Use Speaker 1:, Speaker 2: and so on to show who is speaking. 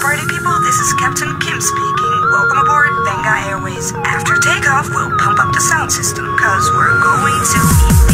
Speaker 1: party people, this is Captain Kim speaking. Welcome aboard Venga Airways. After takeoff, we'll pump up the sound system, cause we're going to...